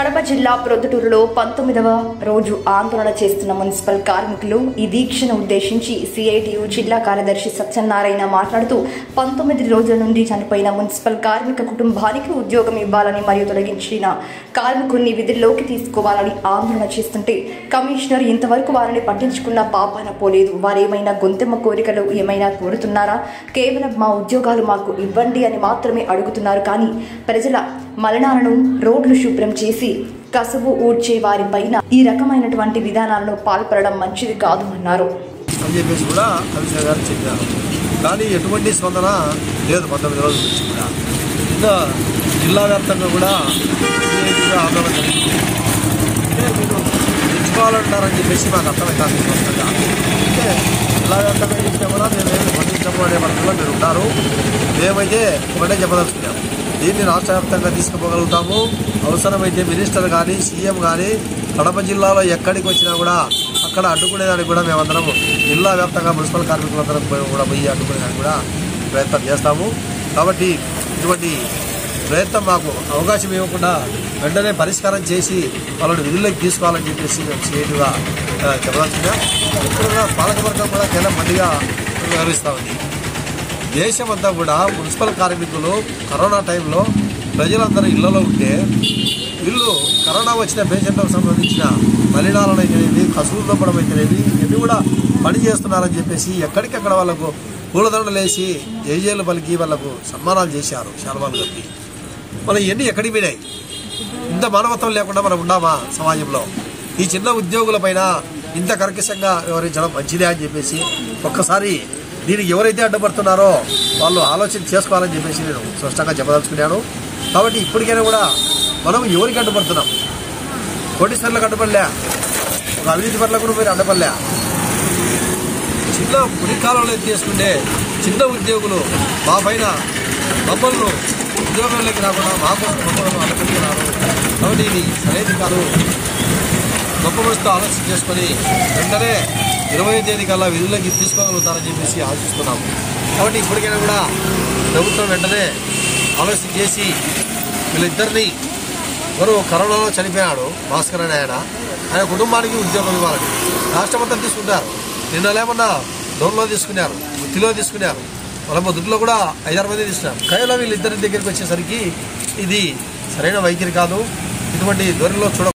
కడప జిల్లా ప్రొద్దుటూరులో పంతొమ్మిదవ రోజు ఆందోళన చేస్తున్న మున్సిపల్ కార్మికులు ఈ దీక్షను ఉద్దేశించి సిఐటియు జిల్లా కార్యదర్శి సత్యనారాయణ మాట్లాడుతూ పంతొమ్మిది రోజుల నుండి చనిపోయిన మున్సిపల్ కార్మిక కుటుంబానికి ఉద్యోగం ఇవ్వాలని మరియు తొలగించిన కార్మికుల్ని విధుల్లోకి తీసుకోవాలని ఆందోళన చేస్తుంటే కమిషనర్ ఇంతవరకు వారిని పట్టించుకున్న పాపాన పోలేదు. వారేమైనా గొంతెమ్మ కోరికలు ఏమైనా కోరుతున్నారా? కేవలం మా ఉద్యోగాలు మాకు ఇవ్వండి అని మాత్రమే అడుగుతున్నారు. కానీ ప్రజల మలనాలను రోడ్లు శుభ్రం చేసి కసువు ఊడ్చే వారిపైన ఈ రకమైనటువంటి విధానాలను పాల్పడడం మంచిది కాదు అన్నారు. అని చెప్పేసి కూడా కమిషనర్ గారు చెప్పారు. కానీ ఎటువంటి స్పందన లేదు పంతొమ్మిది రోజుల నుంచి కూడా. ఇంకా జిల్లా వ్యాప్తంగా కూడా ఆందోళన జరిగింది. అంటే మీరు తెచ్చుకోవాలంటారని చెప్పేసి మాకు అర్థమవుతుంది స్పష్టంగా. అంటే జిల్లా వ్యాప్తంగా చెప్తే కూడా మేము ఏమి స్పందించము అనే పద్ధతిలో మీరు ఉంటారు మేమైతే ఒకటే చెప్పదలుచుకున్నాము. దీన్ని రాష్ట్ర వ్యాప్తంగా తీసుకుపోగలుగుతాము. అవసరమైతే మినిస్టర్ కానీ సీఎం కానీ కడప జిల్లాలో ఎక్కడికి వచ్చినా కూడా అక్కడ అడ్డుకునేదానికి కూడా మేమందరం జిల్లా వ్యాప్తంగా మున్సిపల్ కార్మికులందరం కూడా పోయి అడ్డుకునేదానికి కూడా ప్రయత్నం చేస్తాము. కాబట్టి ఇటువంటి ప్రయత్నం మాకు అవకాశం ఇవ్వకుండా వెంటనే పరిష్కారం చేసి వాళ్ళని విధుల్లోకి తీసుకోవాలని చెప్పేసి మేము చేయటుగా చెప్పదలుచుకున్నాం. ఇప్పుడు కూడా పాలకవర్గం కూడా చాలా మందిగా వ్యవహరిస్తూ ఉంది. దేశమంతా కూడా మున్సిపల్ కార్మికులు కరోనా టైంలో ప్రజలందరూ ఇళ్ళలో ఉంటే వీళ్ళు కరోనా వచ్చిన పేషెంట్లకు సంబంధించిన మలినాలను అయితేనేవి కసువులు దొప్పడం అయితేనేవి ఇవి కూడా పని చేస్తున్నారని చెప్పేసి ఎక్కడికక్కడ వాళ్ళకు పూలదండలేసి జైజేలు పలికి వాళ్ళకు సన్మానాలు చేశారు శాల్వాలు కప్పి మనం ఇవన్నీ ఎక్కడికి పోయినాయి? ఇంత మానవత్వం లేకుండా మనం ఉన్నామా సమాజంలో? ఈ చిన్న ఉద్యోగుల పైన ఇంత కర్కశంగా వ్యవహరించడం మంచిదే అని చెప్పేసి ఒక్కసారి దీనికి ఎవరైతే అడ్డుపడుతున్నారో వాళ్ళు ఆలోచన చేసుకోవాలని చెప్పేసి నేను స్పష్టంగా చెప్పదలుచుకున్నాను. కాబట్టి ఇప్పటికైనా కూడా మనం ఎవరికి అడ్డుపడుతున్నాం? కోటీశ్వర్లకు అడ్డుపడలే. ఒక అవినీతి పట్ల కూడా మీరు అడ్డపడలే. చిన్న మునికాలంలో తీసుకుంటే చిన్న ఉద్యోగులు మా పైన మమ్మల్ని ఉద్యోగంలోకి రాకుండా మా మమ్మల్ని అనుకుంటున్నారు కాబట్టి ఇది సరైనది కాదు గొప్ప మనసుతో ఆలోచన చేసుకొని వెంటనే ఇరవై తేదీ కల్లా విధుల్లోకి తీసుకోగలుగుతారని చెప్పేసి ఆశిస్తున్నాము. కాబట్టి ఇప్పటికైనా కూడా ప్రభుత్వం వెంటనే ఆలోచన చేసి వీళ్ళిద్దరిని మరో కరోనాలో చనిపోయాడు భాస్కర్ అనే ఆయన. ఆయన కుటుంబానికి ఉద్యోగం ఇవ్వాలని రాష్ట్రమంతా తీసుకుంటారు నిన్న లేమన్నా డోన్లో తీసుకున్నారు వృత్తిలో తీసుకున్నారు. వాళ్ళ మొదట్లో కూడా ఐదారు మంది తీసుకున్నారు. కేవలం వీళ్ళిద్దరి దగ్గరికి వచ్చేసరికి ఇది సరైన వైఖరి కాదు. ఇటువంటి ధోరణిలో చూడ